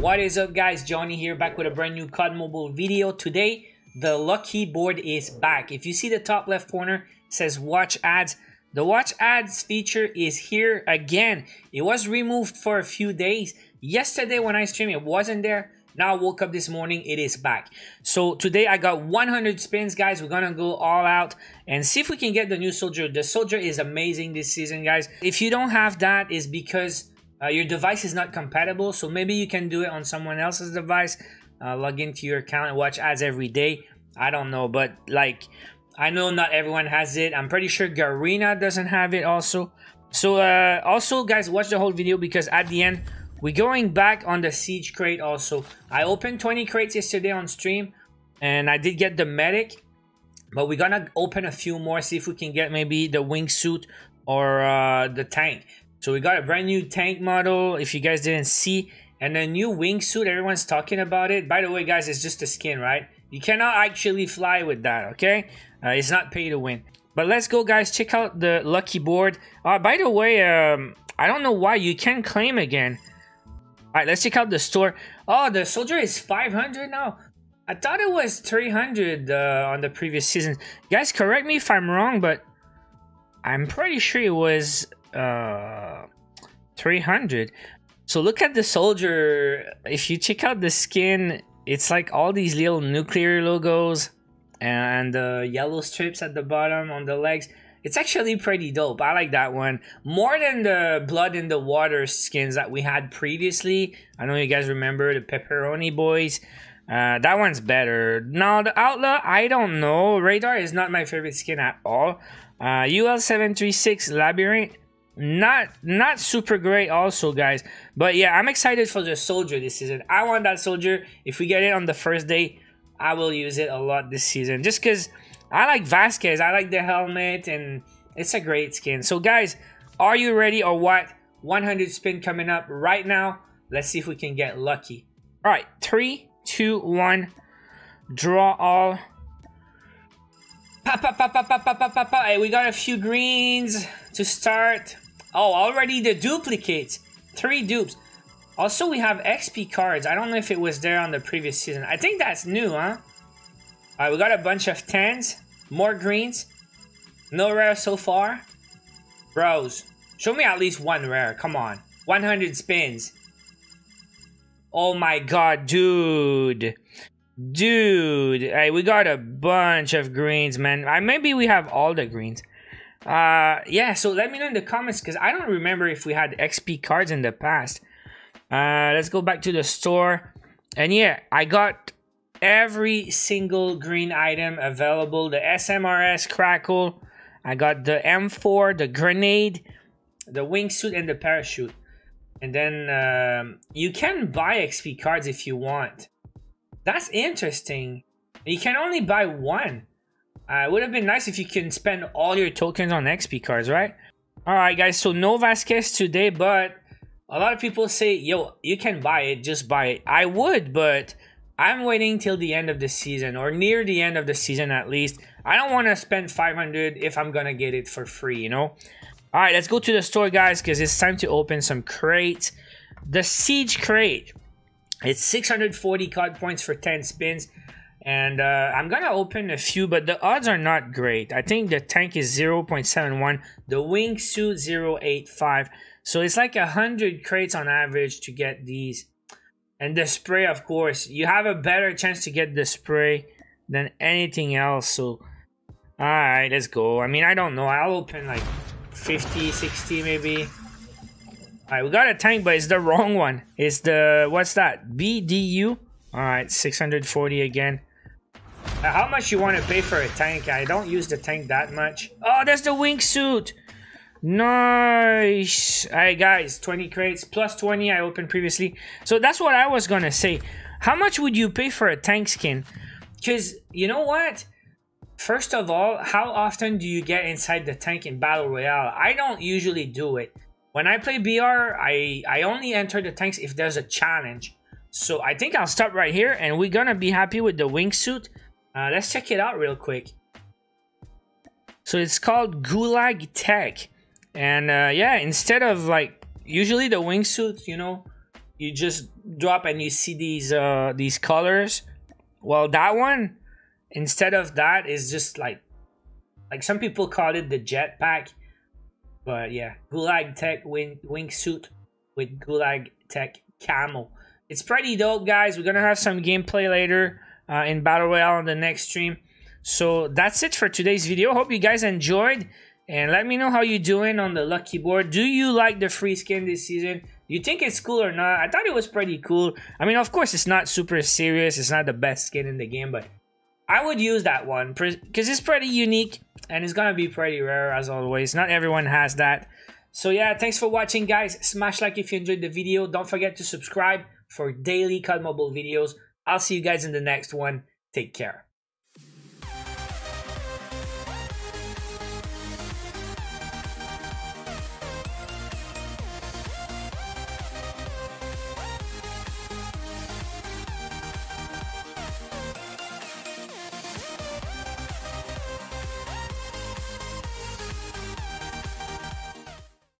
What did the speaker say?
What is up guys, Johnny here back with a brand new COD Mobile video. Today, the Lucky board is back. If you see the top left corner, says watch ads. The watch ads feature is here again. It was removed for a few days. Yesterday when I streamed, it wasn't there. Now I woke up this morning, it is back. So today I got 100 spins, guys. We're gonna go all out and see if we can get the new soldier. The soldier is amazing this season, guys. If you don't have that, is because uh, your device is not compatible, so maybe you can do it on someone else's device. Uh, log into your account and watch ads every day. I don't know, but like, I know not everyone has it. I'm pretty sure Garena doesn't have it also. So uh, also, guys, watch the whole video because at the end, we're going back on the Siege crate also. I opened 20 crates yesterday on stream, and I did get the Medic. But we're gonna open a few more, see if we can get maybe the wingsuit or uh, the tank. So we got a brand new tank model, if you guys didn't see, and a new wingsuit, everyone's talking about it. By the way, guys, it's just a skin, right? You cannot actually fly with that, okay? Uh, it's not pay to win. But let's go, guys. Check out the lucky board. Uh, by the way, um, I don't know why you can claim again. All right, let's check out the store. Oh, the soldier is 500 now. I thought it was 300 uh, on the previous season. Guys, correct me if I'm wrong, but I'm pretty sure it was uh 300 so look at the soldier. If you check out the skin it's like all these little nuclear logos and uh, yellow strips at the bottom on the legs. It's actually pretty dope. I like that one. More than the blood in the water skins that we had previously. I know you guys remember the pepperoni boys. Uh, that one's better. Now the outlaw i don't know. Radar is not my favorite skin at all. Uh, ul736 labyrinth not not super great also guys. But yeah i'm excited for the soldier this season. I want that soldier. If we get it on the first day i will use it a lot this season. Just because i like vasquez. I like the helmet and it's a great skin. So guys are you ready or what? 100 spin coming up right now. Let's see if we can get lucky. All right three two one. Draw all. Pa, pa, pa, pa, pa, pa, pa, pa, pa. Hey, we got a few greens to start. Oh, already the duplicates. Three dupes. Also, we have XP cards. I don't know if it was there on the previous season. I think that's new, huh? Alright, we got a bunch of 10s. More greens. No rare so far. Bros, show me at least one rare. Come on. 100 spins. Oh my god, dude. Dude. Hey, we got a bunch of greens, man. I, maybe we have all the greens uh yeah so let me know in the comments because i don't remember if we had xp cards in the past. Uh let's go back to the store. And yeah i got every single green item available. The smrs crackle. I got the m4 the grenade the wingsuit and the parachute. And then um, you can buy xp cards if you want. That's interesting. You can only buy one uh, it would have been nice if you can spend all your tokens on XP cards, right? Alright guys, so no Vasquez today, but a lot of people say, yo, you can buy it, just buy it. I would, but I'm waiting till the end of the season, or near the end of the season at least. I don't want to spend 500 if I'm gonna get it for free, you know? Alright, let's go to the store, guys, because it's time to open some crates. The Siege crate. It's 640 card points for 10 spins. And uh, I'm gonna open a few, but the odds are not great. I think the tank is 0.71, the wingsuit 0.85. So it's like a hundred crates on average to get these. And the spray, of course, you have a better chance to get the spray than anything else. So, all right, let's go. I mean, I don't know. I'll open like 50, 60 maybe. All right, we got a tank, but it's the wrong one. It's the, what's that? BDU? All right, 640 again. Uh, how much you want to pay for a tank? I don't use the tank that much. Oh, there's the wingsuit. Nice. Alright, guys, 20 crates plus 20 I opened previously. So that's what I was gonna say. How much would you pay for a tank skin? Because, you know what? First of all, how often do you get inside the tank in Battle Royale? I don't usually do it. When I play BR, I, I only enter the tanks if there's a challenge. So I think I'll stop right here and we're gonna be happy with the wingsuit. Uh, let's check it out real quick. So it's called Gulag Tech. And uh, yeah, instead of like, usually the wingsuit, you know, you just drop and you see these uh these colors. Well, that one instead of that is just like like some people call it the jetpack, but yeah, Gulag Tech wing wingsuit with Gulag Tech camo. It's pretty dope, guys. We're gonna have some gameplay later uh, in Battle Royale on the next stream. So that's it for today's video. Hope you guys enjoyed. And let me know how you're doing on the Lucky Board. Do you like the free skin this season? You think it's cool or not? I thought it was pretty cool. I mean, of course, it's not super serious. It's not the best skin in the game, but I would use that one because it's pretty unique and it's gonna be pretty rare as always. Not everyone has that. So yeah, thanks for watching guys. Smash like if you enjoyed the video. Don't forget to subscribe for daily COD Mobile videos. I'll see you guys in the next one. Take care.